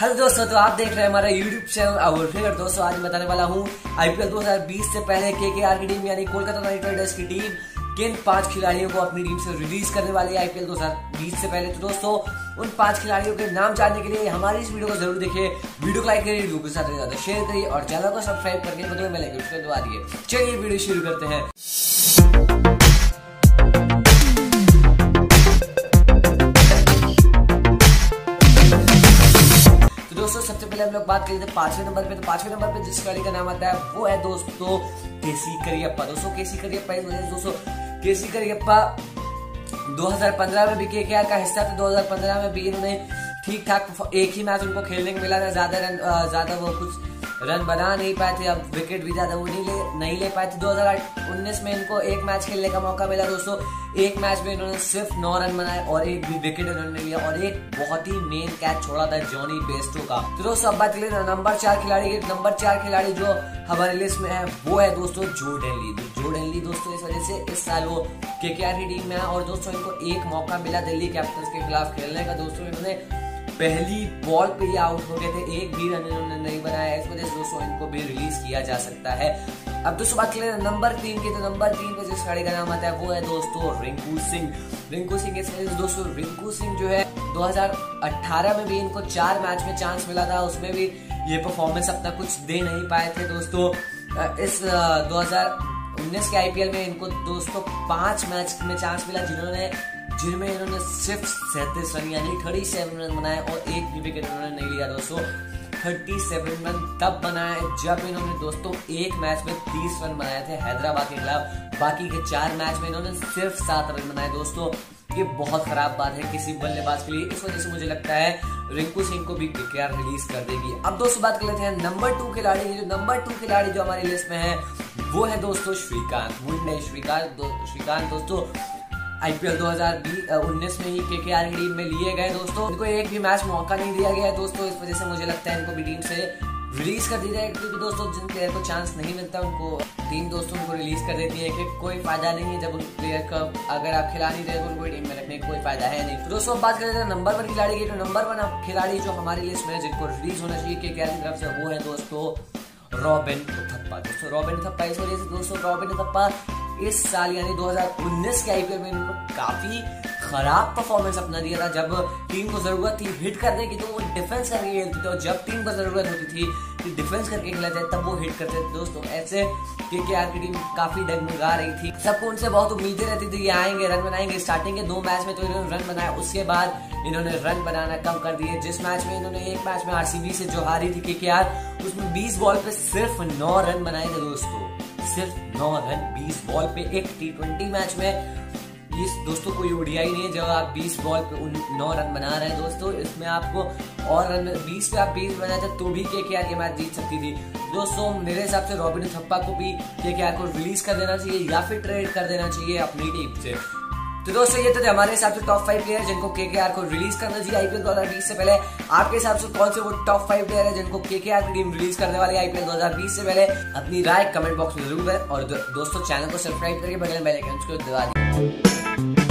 Hello दोस्तों तो आप देख रहे हैं हमारा यूट्यूब चैनल और फिर दोस्तों, आज बताने वाला हूँ आईपीएल 2020 से पहले के के आर की टीम यानी कोलकाता नाइट राइडर्स की टीम किन पाँच खिलाड़ियों को अपनी टीम से रिलीज़ करने वाली है आईपीएल 2020 से पहले। तो दोस्तों, उन पाँच खिलाड़ियों के नाम जानने के लिए हमारी इस वीडियो को ज़रूर देखिए। वीडियो को लाइक करिए, वीडियो के साथ ज़्यादा शेयर करिए और चैनल को सब्सक्राइब करके बदले में लाइक उसको दबा दिए। चलिए वीडियो शुरू करते हैं। दोस्तों, सबसे पहले हम लोग बात करें पाँचवें नंबर पे। तो पाँचवें नंबर पे जिस गाड़ी का नाम आता है, वो है दोस्तों, केसी करियप्पा। दोस्तों, केसी करियप्पा दोस्तों, केसी करियप्पा 2015 में भी के का हिस्सा थे। 2015 में भी इन्होंने ठीक ठाक एक ही मैच उनको खेलने को मिला था। ज़्यादा रन ज़्यादा वो कुछ रन बना नहीं पाए थे, अब विकेट भी ज़्यादा वो नहीं ले नहीं ले पाए थे। 2019 में इनको एक मैच खेलने का मौका मिला दोस्तों। एक मैच में इन्होंने सिर्फ़ नौ रन बनाए और एक भी विकेट इन्होंने लिया और एक बहुत ही मेन कैच छोड़ा था जॉनी बेस्टो का। तो दोस्तों, अब बात करें नंबर चार खिलाड़ी नंबर चार खिलाड़ी जो हमारे लिस्ट में है, वो है दोस्तों जो डेनली जो डेनली दोस्तों, इस वजह से इस साल वो के की टीम में है और दोस्तों, इनको एक मौका मिला दिल्ली कैपिटल्स के खिलाफ खेलने का। दोस्तों, इन्होंने पहली बॉल पे ही आउट हो गए थे, एक भी रन इन्होंने नहीं बनाया दोस्तों, इनको भी रिलीज़ किया जा सकता है। अब दोस्तों, बात करें नंबर तीन की तो नंबर तीन पे जिस खिलाड़ी का नाम आता है, वो है दोस्तों रिंकू सिंह। रिंकू सिंह इस दोस्तों, रिंकू सिंह जो है 2018 में भी इनको चार मैच में चांस मिला था। उसमें भी ये परफॉर्मेंस अपना कुछ दे नहीं पाए थे दोस्तों। इस 2019 के आईपीएल में इनको दोस्तों पाँच मैच में चांस मिला, जिन्होंने, जिनमें इन्होंने सिर्फ़ सैंतीस रन, यानी थर्टी सेवन रन बनाए और एक भी विकेट इन्होंने नहीं लिया दोस्तों। थर्टी सेवन रन तब बनाए जब इन्होंने दोस्तों एक मैच में तीस रन बनाए थे हैदराबाद के खिलाफ। बाकी के चार मैच में इन्होंने सिर्फ़ सात रन बनाए। दोस्तों, ये बहुत खराब बात है किसी बल्लेबाज के लिए। इस वजह से मुझे लगता है रिंकू सिंह को भी केकेआर रिलीज़ कर देगी। अब दोस्तों बात कर लेते हैं नंबर टू खिलाड़ी जो नंबर टू खिलाड़ी जो हमारी लिस्ट में है, वो है दोस्तों श्रीकांत मुंडे श्रीकांत। श्रीकांत, दोस्तों आईपीएल 2019 में ही के के टीम में लिए गए दोस्तों। इनको एक भी मैच मौका नहीं दिया गया है दोस्तों, इस वजह से मुझे लगता है इनको भी टीम से रिलीज़ कर दी जाएगी, क्योंकि दोस्तों जिन प्लेयर को चांस नहीं मिलता, उनको टीम दोस्तों उनको रिलीज़ कर देती है कि कोई फ़ायदा नहीं है जब उन प्लेयर का अगर आप खिला नहीं रहे तो उनको टीम में रखने का कोई फ़ायदा है नहीं। तो दोस्तों बात करते हैं नंबर वन खिलाड़ी की। तो नंबर वन आप खिलाड़ी जो हमारी लिस्ट में जिनको रिलीज़ होना चाहिए के की तरफ़ से, वो है दोस्तों रॉबिन थप्पा दोस्तों रॉबिन थप्पा इस वजह से दोस्तों रॉबिन थप्पा इस साल, यानी 2019 के आईपीएल में इनको काफ़ी खराब परफॉर्मेंस अपना दिया था। जब टीम को ज़रूरत थी हिट करने की तो वो डिफेंस करके खेलते थे। और जब टीम को ज़रूरत होती थी कि डिफेंस करके खेला जाए, तब वो हिट करते थे। दोस्तों, ऐसे के के आर की टीम काफ़ी डगमगा रही थी। सबको उनसे बहुत उम्मीदें रहती थी ये आएँगे रन बनाएँगे। स्टार्टिंग के दो मैच में तो इन्होंने रन बनाया, उसके बाद इन्होंने रन बनाना कम कर दिए। जिस मैच में इन्होंने एक मैच में आरसीबी से जो हारी थी के के आर उसमें 20 बॉल पे सिर्फ़ नौ रन बनाए थे दोस्तों। सिर्फ़ नौ रन, बीस बॉल पे एक टी ट्वेंटी मैच में। इस दोस्तों कोई ओडियाई नहीं है जब आप 20 बॉल पे उन नौ रन बना रहे हैं दोस्तों, इसमें आपको और रन 20 पे आप 20 बनाए थे तो भी केकेआर के आर ये मैच जीत सकती थी। दोस्तों, मेरे हिसाब से रॉबिन थप्पा को भी के के आर को रिलीज़ कर देना चाहिए या फिर ट्रेड कर देना चाहिए अपनी टीम से। तो दोस्तों, ये तो थे हमारे हिसाब से टॉप फाइव प्लेयर जिनको के के रिलीज़ करना चाहिए आईपीएल 2020 से पहले। आपके हिसाब से कौन से वो टॉप फाइव प्लेयर है जिनको के के टीम रिलीज़ करने वाली है आईपीएल 2020 से पहले? अपनी राय कमेंट बॉक्स में ज़रूर करें और दोस्तों चैनल को सब्सक्राइब करके बगल में बेल आइकन को दबा दीजिए